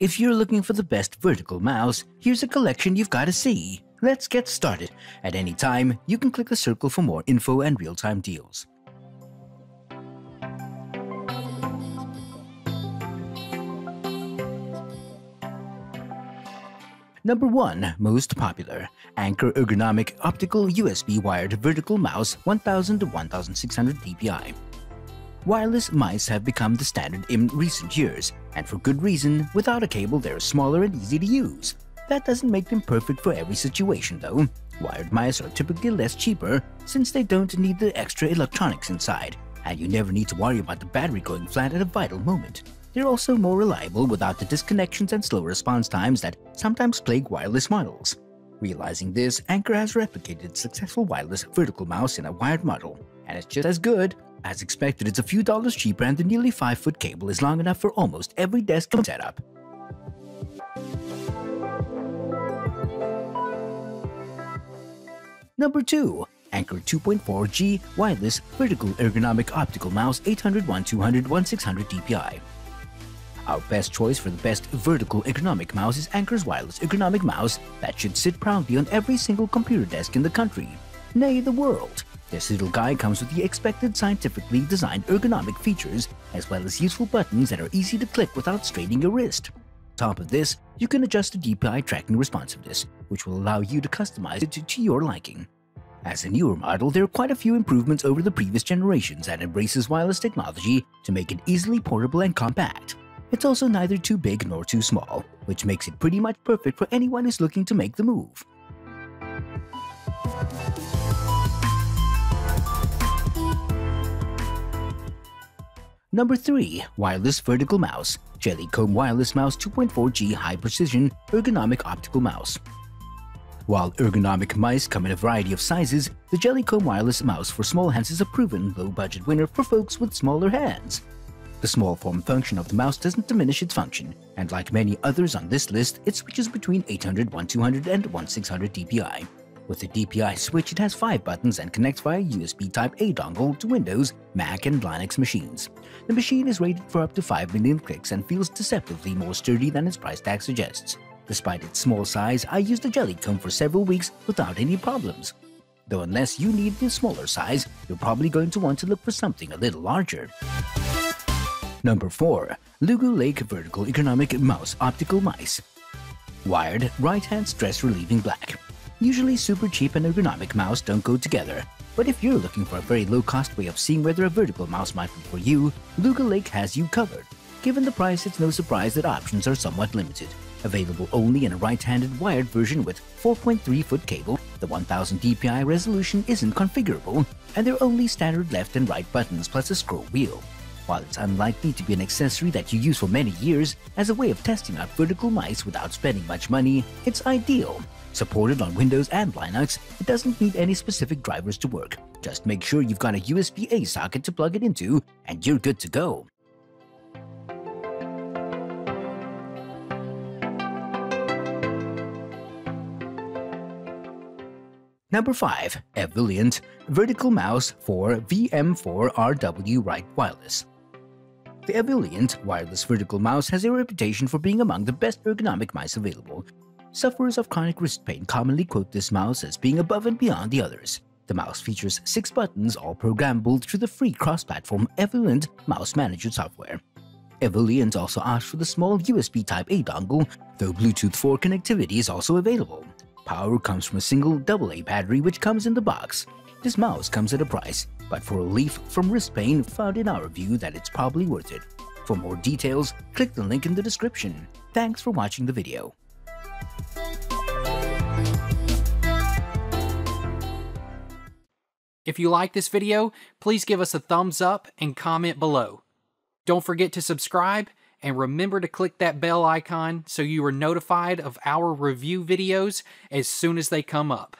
If you're looking for the best vertical mouse, here's a collection you've got to see. Let's get started. At any time, you can click the circle for more info and real-time deals. Number 1 Most Popular Anker Ergonomic Optical USB Wired Vertical Mouse 1000 to 1600 dpi. Wireless mice have become the standard in recent years, and for good reason, without a cable they're smaller and easy to use. That doesn't make them perfect for every situation though. Wired mice are typically less cheaper since they don't need the extra electronics inside, and you never need to worry about the battery going flat at a vital moment. They're also more reliable without the disconnections and slow response times that sometimes plague wireless models. Realizing this, Anker has replicated successful wireless vertical mouse in a wired model, and it's just as good. As expected, it's a few dollars cheaper and the nearly 5-foot cable is long enough for almost every desk setup. Number 2. Anker 2.4G Wireless Vertical Ergonomic Optical Mouse 800 1200 1600 DPI. Our best choice for the best vertical ergonomic mouse is Anker's wireless ergonomic mouse that should sit proudly on every single computer desk in the country, nay the world. This little guy comes with the expected scientifically designed ergonomic features, as well as useful buttons that are easy to click without straining your wrist. Top of this, you can adjust the DPI tracking responsiveness, which will allow you to customize it to, to your liking. As a newer model, there are quite a few improvements over the previous generations that embraces wireless technology to make it easily portable and compact. It's also neither too big nor too small, which makes it pretty much perfect for anyone who's looking to make the move. Number 3. Wireless Vertical Mouse Jellycomb Wireless Mouse 2.4G High Precision Ergonomic Optical Mouse While ergonomic mice come in a variety of sizes, the Jellycomb Wireless Mouse for small hands is a proven low-budget winner for folks with smaller hands. The small form function of the mouse doesn't diminish its function, and like many others on this list, it switches between 800, 1200, and 1600 dpi. With the DPI switch, it has 5 buttons and connects via USB Type-A dongle to Windows, Mac, and Linux machines. The machine is rated for up to 5 million clicks and feels deceptively more sturdy than its price tag suggests. Despite its small size, I used the Jellycomb for several weeks without any problems. Though unless you need the smaller size, you're probably going to want to look for something a little larger. Number 4. Lugu Lake Vertical Ergonomic Mouse Optical Mice Wired, right-hand stress-relieving black. Usually super cheap and ergonomic mouse don't go together, but if you're looking for a very low-cost way of seeing whether a vertical mouse might be for you, Lugu Lake has you covered. Given the price, it's no surprise that options are somewhat limited. Available only in a right-handed wired version with 4.3-foot cable, the 1000 dpi resolution isn't configurable, and there are only standard left and right buttons plus a scroll wheel. While it's unlikely to be an accessory that you use for many years, as a way of testing out vertical mice without spending much money, it's ideal. Supported on Windows and Linux, it doesn't need any specific drivers to work. Just make sure you've got a USB-A socket to plug it into, and you're good to go. Number 5. Evoluent Vertical Mouse for VM4RW Right Wireless the Evoluent wireless vertical mouse has a reputation for being among the best ergonomic mice available. Sufferers of chronic wrist pain commonly quote this mouse as being above and beyond the others. The mouse features six buttons, all programmable through the free cross-platform Evoluent Mouse Manager software. Evoluent also asks for the small USB Type-A dongle, though Bluetooth 4 connectivity is also available. Power comes from a single AA battery which comes in the box. This mouse comes at a price but for relief from wrist pain found in our view that it's probably worth it. For more details, click the link in the description. Thanks for watching the video. If you like this video, please give us a thumbs up and comment below. Don't forget to subscribe and remember to click that bell icon so you are notified of our review videos as soon as they come up.